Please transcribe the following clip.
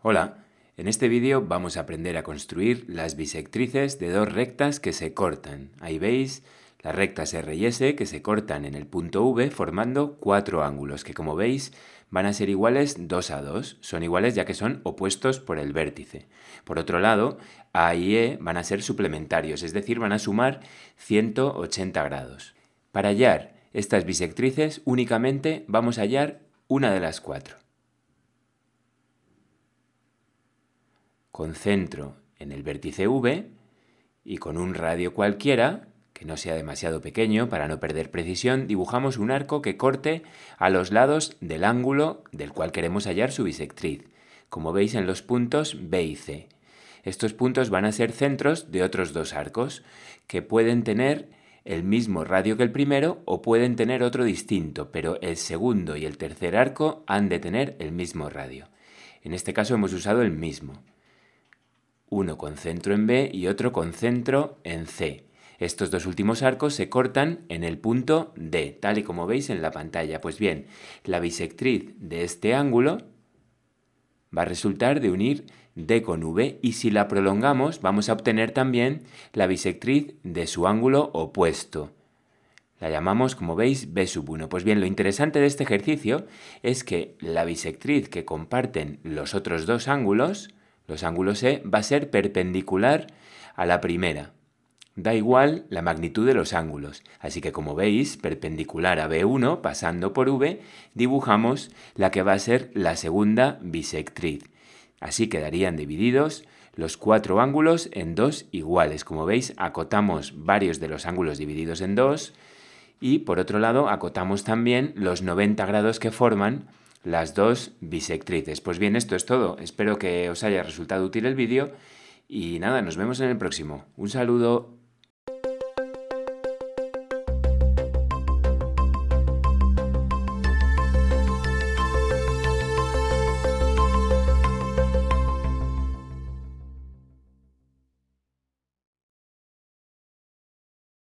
Hola, en este vídeo vamos a aprender a construir las bisectrices de dos rectas que se cortan. Ahí veis las rectas R y S que se cortan en el punto V formando cuatro ángulos que como veis van a ser iguales 2 a 2. Son iguales ya que son opuestos por el vértice. Por otro lado, A y E van a ser suplementarios, es decir, van a sumar 180 grados. Para hallar estas bisectrices únicamente vamos a hallar una de las cuatro. Concentro en el vértice V y con un radio cualquiera, que no sea demasiado pequeño para no perder precisión, dibujamos un arco que corte a los lados del ángulo del cual queremos hallar su bisectriz, como veis en los puntos B y C. Estos puntos van a ser centros de otros dos arcos, que pueden tener el mismo radio que el primero o pueden tener otro distinto, pero el segundo y el tercer arco han de tener el mismo radio. En este caso hemos usado el mismo uno con centro en B y otro con centro en C. Estos dos últimos arcos se cortan en el punto D, tal y como veis en la pantalla. Pues bien, la bisectriz de este ángulo va a resultar de unir D con V y si la prolongamos vamos a obtener también la bisectriz de su ángulo opuesto. La llamamos, como veis, B sub 1. Pues bien, lo interesante de este ejercicio es que la bisectriz que comparten los otros dos ángulos los ángulos E va a ser perpendicular a la primera. Da igual la magnitud de los ángulos, así que como veis, perpendicular a B1 pasando por V, dibujamos la que va a ser la segunda bisectriz. Así quedarían divididos los cuatro ángulos en dos iguales. Como veis, acotamos varios de los ángulos divididos en dos y por otro lado acotamos también los 90 grados que forman las dos bisectrices. Pues bien, esto es todo. Espero que os haya resultado útil el vídeo y nada, nos vemos en el próximo. Un saludo.